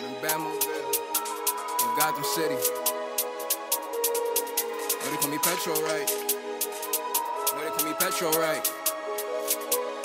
in Batmobile, in Gotham City. Know they call me Petro, right? Know they call me Petro, right?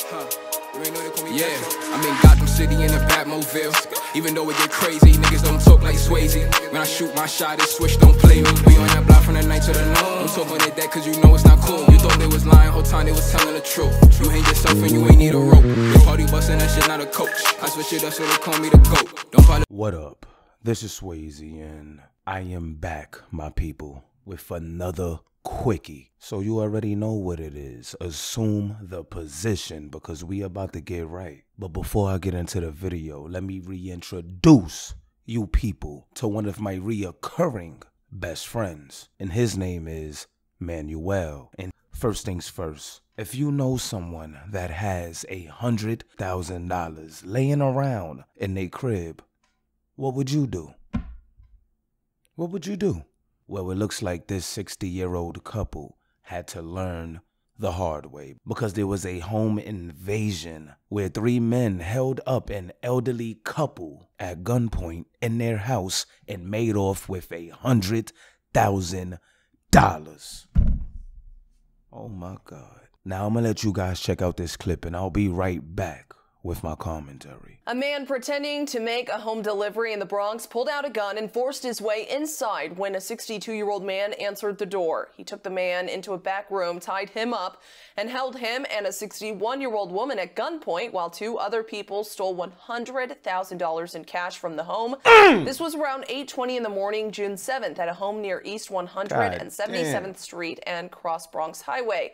Huh. You ain't know they call me yeah, Petro? I'm in Gotham City in a Batmobile. Even though it get crazy, niggas don't talk like Swayze. When I shoot my shot, it switch, don't play me. We on that block from the night to the noon. Don't talk on that cause you know it's not cool. You thought they was lying, whole time they was telling the truth. You hang yourself and you ain't need a rope. The party bustin', that shit not a coach. I switch it up so they call me the GOAT. Don't follow. What up? This is Swayze, and I am back, my people, with another quickie. So you already know what it is. Assume the position because we about to get right. But before I get into the video, let me reintroduce you people to one of my reoccurring best friends. And his name is Manuel. And first things first, if you know someone that has a hundred thousand dollars laying around in their crib, what would you do? What would you do? Well, it looks like this 60 year old couple had to learn the hard way because there was a home invasion where three men held up an elderly couple at gunpoint in their house and made off with a hundred thousand dollars. Oh my God. Now I'm gonna let you guys check out this clip and I'll be right back with my commentary. A man pretending to make a home delivery in the Bronx pulled out a gun and forced his way inside when a 62 year old man answered the door. He took the man into a back room, tied him up, and held him and a 61 year old woman at gunpoint while two other people stole $100,000 in cash from the home. this was around 8:20 in the morning, June 7th, at a home near East 177th Street and Cross Bronx Highway.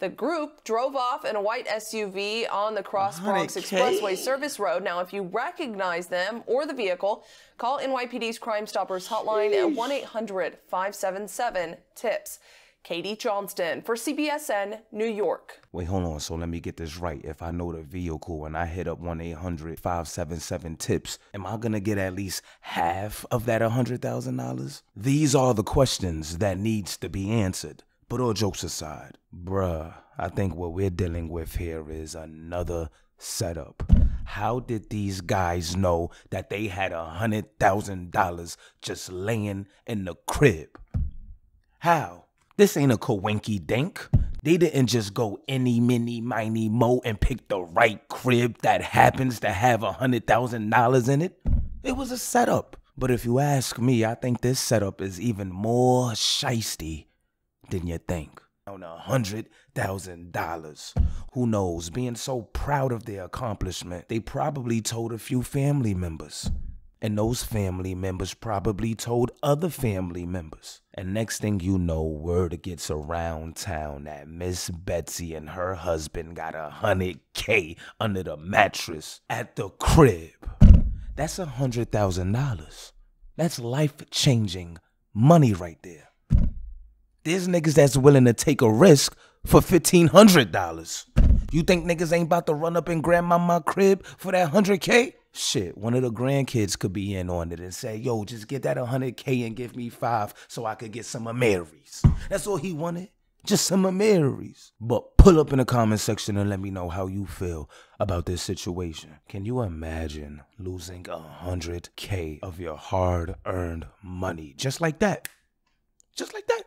The group drove off in a white SUV on the Cross Bronx Expressway Service Road. Now, if you recognize them or the vehicle, call NYPD's Crime Stoppers hotline at 1 800 577 TIPS. Katie Johnston for CBSN New York. Wait, hold on. So let me get this right. If I know the vehicle and I hit up 1 800 577 TIPS, am I going to get at least half of that $100,000? These are the questions that needs to be answered. But all jokes aside, bruh, I think what we're dealing with here is another setup. How did these guys know that they had a hundred thousand dollars just laying in the crib? How? This ain't a coinky dink. They didn't just go any, mini, miny, mo and pick the right crib that happens to have a hundred thousand dollars in it. It was a setup. But if you ask me, I think this setup is even more shisty than you think. On a hundred thousand dollars. Who knows? Being so proud of their accomplishment, they probably told a few family members. And those family members probably told other family members. And next thing you know, word gets around town that Miss Betsy and her husband got a hundred K under the mattress at the crib. That's a hundred thousand dollars. That's life changing money right there. There's niggas that's willing to take a risk for $1,500. You think niggas ain't about to run up in grandmama crib for that 100K? Shit, one of the grandkids could be in on it and say, yo, just get that 100K and give me five so I could get some Amiris. That's all he wanted. Just some Amiris. But pull up in the comment section and let me know how you feel about this situation. Can you imagine losing a 100K of your hard earned money just like that? Just like that.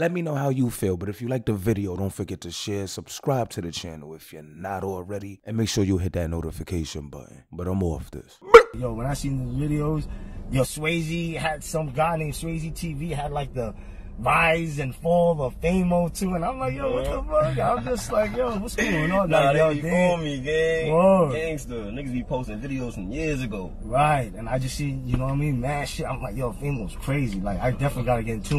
Let me know how you feel, but if you like the video, don't forget to share, subscribe to the channel if you're not already, and make sure you hit that notification button. But I'm off this. Yo, when I seen the videos, yo, Swayze had some guy named Swayze TV had like the rise and fall of Famo too, and I'm like, yo, what the fuck? I'm just like, yo, what's going on? Nah, like, yo, they be damn. for me, gang. Whoa. Gangster. Niggas be posting videos from years ago. Right, and I just see, you know what I mean, mad shit. I'm like, yo, Famo's crazy. Like, I definitely gotta get into